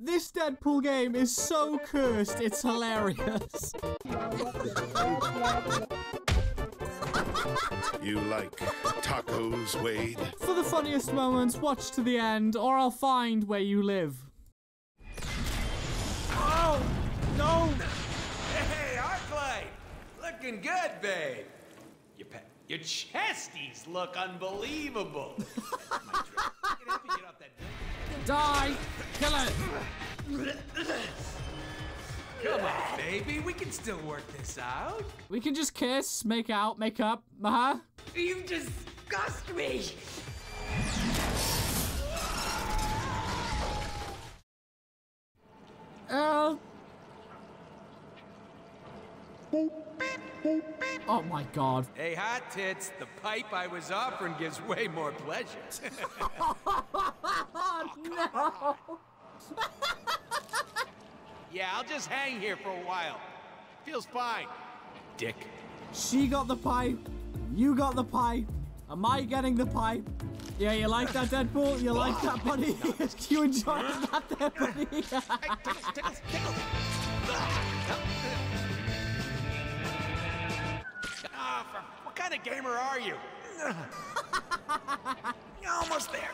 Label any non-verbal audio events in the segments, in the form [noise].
This Deadpool game is so cursed, it's hilarious. You like tacos, Wade? For the funniest moments, watch to the end, or I'll find where you live. Oh! No! Hey, Arclight! Looking good, babe. Your pet, your chesties look unbelievable. [laughs] Get up and get off that building. Die! Kill it! Come on, baby. We can still work this out. We can just kiss, make out, make up, uh huh? You disgust me. Uh. Oh my god. Hey, hot tits. The pipe I was offering gives way more pleasure. Oh [laughs] no! [laughs] yeah, I'll just hang here for a while. Feels fine. Dick. She got the pipe. You got the pipe. Am I getting the pipe? Yeah, you like that, Deadpool? You like that, buddy? [laughs] you enjoy that there, buddy? Kind of gamer are you? [laughs] Almost there.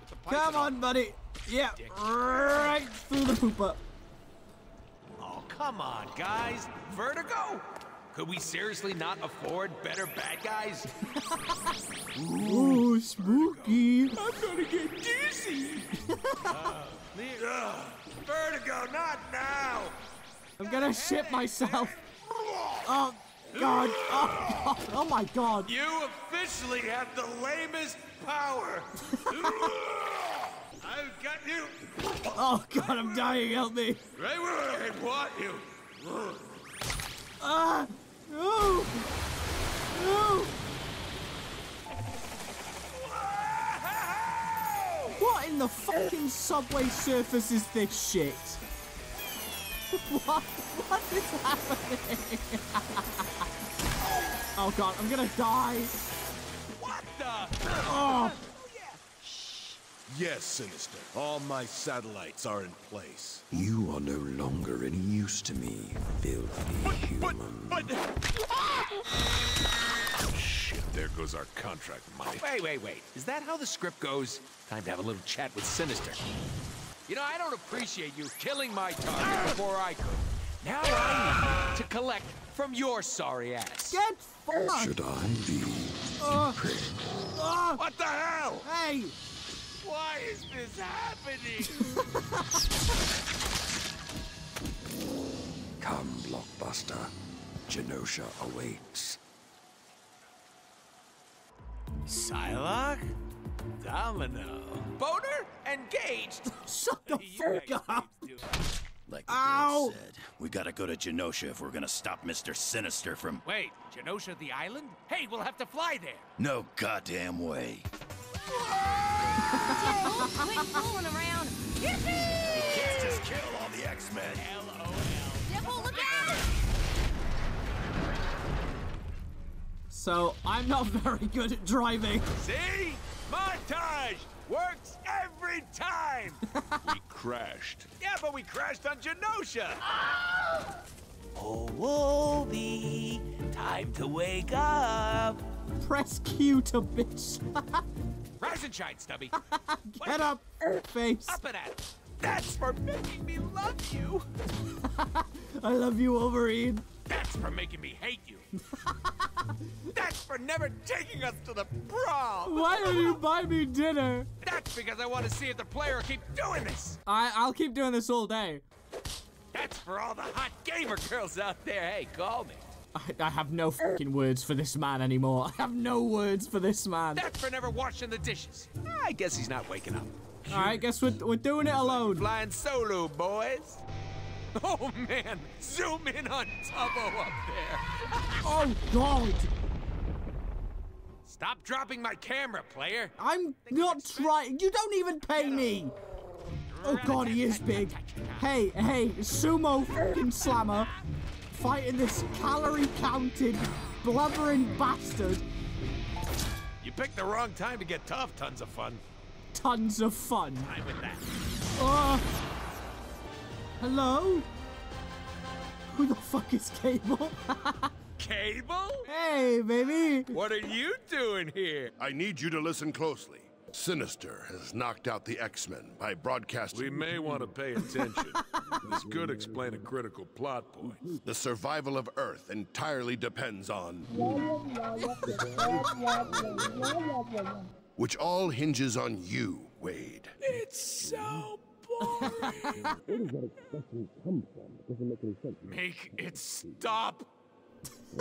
With the pipe Come and all- on, buddy. Yeah, Dick. right through the poop up. Oh, come on, guys. Vertigo? Could we seriously not afford better bad guys? [laughs] Ooh, spooky. I'm gonna get dizzy. [laughs] Uh, Vertigo, not now. I'm gonna shit myself. Oh, God. Oh, Oh, my God. You officially have the lamest power. [laughs] I've got you Oh, God, I'm dying. Help me. right where I want you. Ah! No! No! What in the fucking Subway Surfers is this shit? What? What is happening? oh god, I'm gonna die. What the? Oh, Yes, Sinister. All my satellites are in place. You are no longer any use to me, filthy human. but... Shit, there goes our contract money. Wait, wait, wait. Is that how the script goes? Time to have a little chat with Sinister. You know, I don't appreciate you killing my target before I could. Now I need to collect from your sorry ass. get fucked! Should I be pricked? Oh, What the hell? hey! Why is this happening? [laughs] Come, Blockbuster. Genosha awaits. Psylocke? Domino. Boner? Engaged? [laughs] Shut the You fuck up! Like the Ow! said, we gotta go to Genosha if we're gonna stop Mr. Sinister from. Wait, Genosha the island? Hey, we'll have to fly there. No goddamn way. Quit fooling around. Can't just kill all the X-Men. Devil, look out! So, I'm not very good at driving. See? Montage! Works every time! [laughs] We crashed. yeah, but we crashed on Genosha! Oh, Wolvie, time to wake up. Press Q to bitch. [laughs] Rise and shine, Stubby. [laughs] Get up, face. Up and at. That's for making me love you. I love you, Wolverine. That's for making me hate you. [laughs] That's for never taking us to the prom. Why don't you buy me dinner? That's because I want to see if the player keep doing this. I, I'll keep doing this all day. That's for all the hot gamer girls out there. Hey, call me. I, I have no fucking words for this man anymore. I have no words for this man. That's for never washing the dishes. I guess he's not waking up. All right, guess we're, we're doing it alone. Flying solo, boys. Oh man, zoom in on Tubbo up there. Oh, God. Stop dropping my camera, player. I'm not trying. You don't even pay me. Oh, God, he is big. Hey, hey, sumo fucking slammer fighting this calorie counted, blubbering bastard. You picked the wrong time to get tough. Tons of fun. Tons of fun. Time with that. Oh, Hello? Who the fuck is Cable? [laughs] Cable? hey, baby. What are you doing here? I need you to listen closely. Sinister has knocked out the X-Men by broadcasting... We may want to pay attention. [laughs] this could explain a critical plot point. The survival of Earth entirely depends on... [laughs] Which all hinges on you, Wade. It's so boring. Make any sense. Make it stop. [laughs]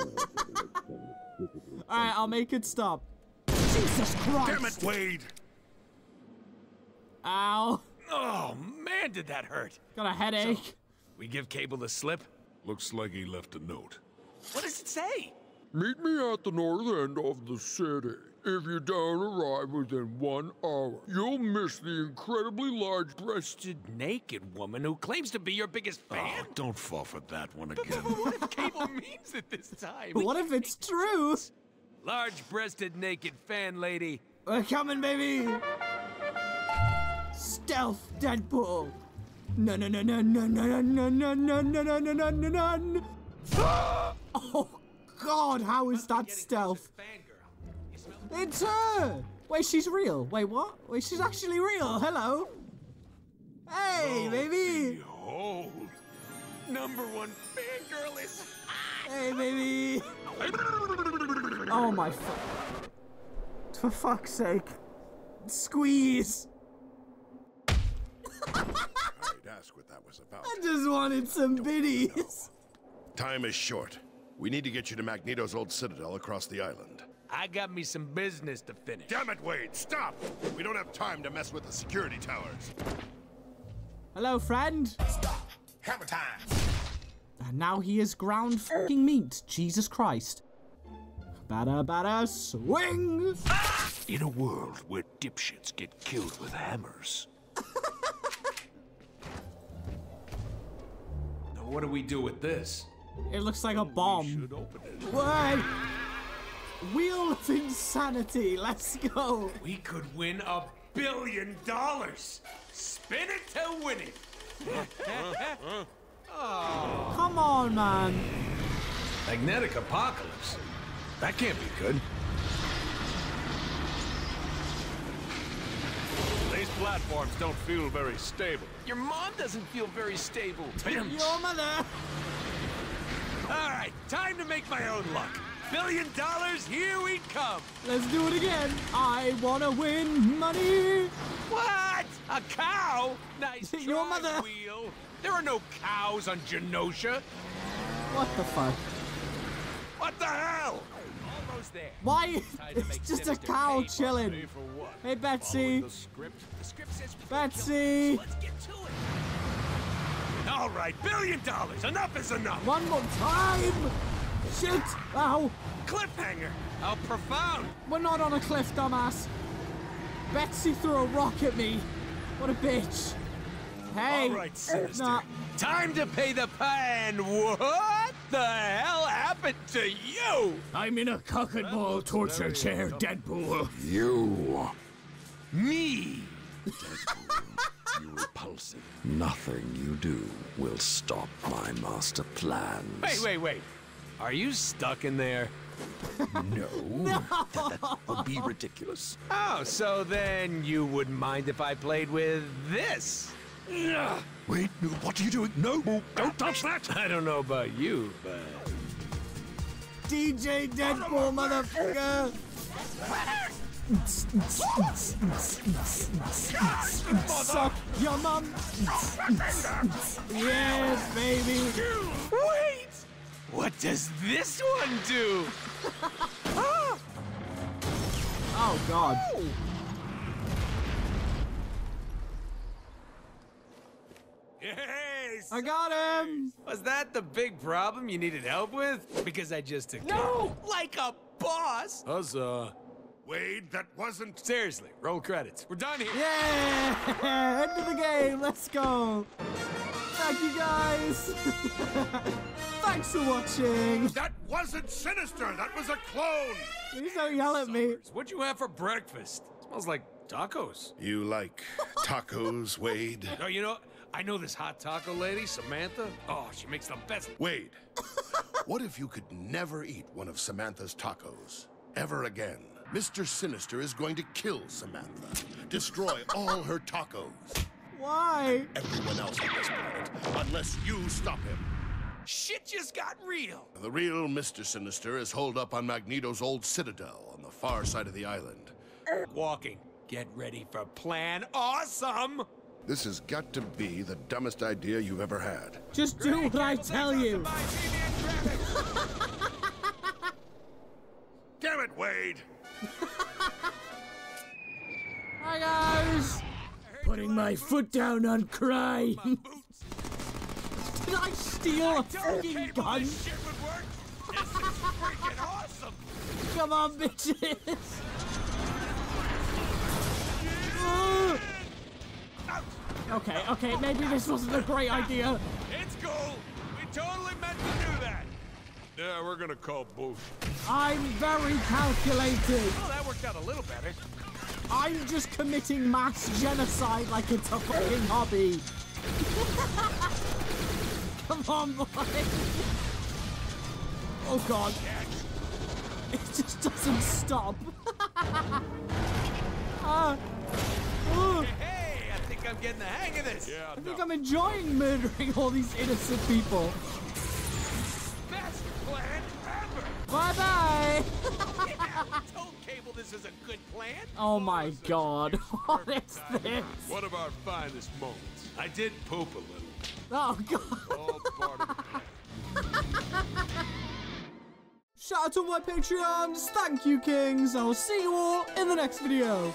Alright, I'll make it stop. Jesus Christ! Damn it, Wade! Ow. Oh man, did that hurt? Got a headache. We give Cable the slip? Looks like he left a note. What does it say? Meet me at the north end of the city. If you don't arrive within one hour, you'll miss the incredibly large breasted. Naked woman who claims to be your biggest fan? Oh, don't fall for that one again. But what if Cable means it this time? What if it's true? Large-breasted naked fan lady. We're coming, baby. Stealth Deadpool. No, no, no, no, no, no, no, no, no, no, no, no, no, no, no, no. Oh, God, how is that stealth? It's her! Wait, she's real. Wait, what? Wait, she's actually real. Hello. Hey, baby. Behold, number one fangirl is. Hey, baby. Oh my fuck. For fuck's sake. Squeeze. I'd ask what that was about. I just wanted some biddies. Time is short. We need to get you to Magneto's old citadel across the island. I got me some business to finish. Damn it, Wade, stop! We don't have time to mess with the security towers. Hello, friend. Stop. Hammer time. And now he is ground fucking meat. Jesus Christ. Bada bada swing! In a world where dipshits get killed with hammers. Now, what do we do with this? It looks like a bomb. Should open it. What? Wheel of insanity. Let's go. We could win a billion dollars. Spin it to win it. [laughs] Come on, man. Magnetic apocalypse. That can't be good. These platforms don't feel very stable. Your mom doesn't feel very stable. Your mother. All right, time to make my own luck. Billion dollars, here we come. Let's do it again. I wanna win money. What? A cow? Nice [laughs] Your mother. Wheel. There are no cows on Genosha. What the fuck? What the hell? Almost there. Why? To It's just a cow chilling. Pay for what? Hey, Betsy. The script? The script Betsy. Let's get to it. All right, billion dollars. Enough is enough. One more time. Shit. Ow. Cliffhanger. How profound. We're not on a cliff, dumbass. Betsy threw a rock at me. What a bitch. Hey. All right, Sinister. Nah. Time to pay the pan. What the hell happened to you? I'm in a cock and ball torture chair, Deadpool. You, Me. Deadpool. you repulsive. Nothing you do will stop my master plans. Wait, wait, wait. Are you stuck in there? No, [laughs] that, that would be ridiculous. Oh, so then you wouldn't mind if I played with this? Wait, what are you doing? No, oh, don't touch that! [laughs] I don't know about you, but. DJ Deadpool, motherfucker. Suck your mom. Yes, baby. Wait! What does this one do? [laughs] Oh, God. Yes! I got him. Was that the big problem you needed help with? Because I just took No! Like a boss! Huzzah. Wade, that wasn't... Seriously, roll credits. We're done here. Yeah! [laughs] End of the game. Let's go. Thank you, guys. [laughs] Thanks for watching. That wasn't Sinister! That was a clone! Please don't yell at me. What'd you have for breakfast? Smells like tacos. You like tacos, Wade? [laughs] Oh, you know, I know this hot taco lady, Samantha. Oh, she makes the best. Wade, what if you could never eat one of Samantha's tacos? Ever again. Mr. Sinister is going to kill Samantha, destroy all her tacos. Why? Everyone else on this planet, unless you stop him. Shit just got real. The real Mr. Sinister is holed up on Magneto's old citadel on the far side of the island. Walking. Get ready for Plan Awesome. This has got to be the dumbest idea you've ever had. Just do what I tell you. [laughs] Damn it, Wade! Hi guys. Putting my foot down on crime. Did I steal a fucking gun? This shit would work. This is freaking awesome. Come on, bitches. Okay, okay, maybe this wasn't a great idea. It's cool. We totally meant to do that. Yeah, we're gonna call bullshit. I'm very calculated. Well, that worked out a little better. I'm just committing mass genocide like it's a fucking hobby. [laughs] Come on, boy. Oh god. It just doesn't stop. [laughs] Ah. Ooh. Hey, I think I'm getting the hang of this. Yeah, I think I'm enjoying murdering all these innocent people. Best plan ever. Bye [laughs] this is a good plan. Oh my god. [laughs] What is this? One of our finest moments. I did poop a little. Oh god. All part of the plan. Shout out to my Patreons. Thank you, Kings. I will see you all in the next video.